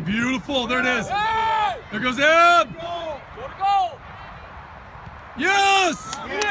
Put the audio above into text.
be beautiful. There it is. There goes Ab. Yes!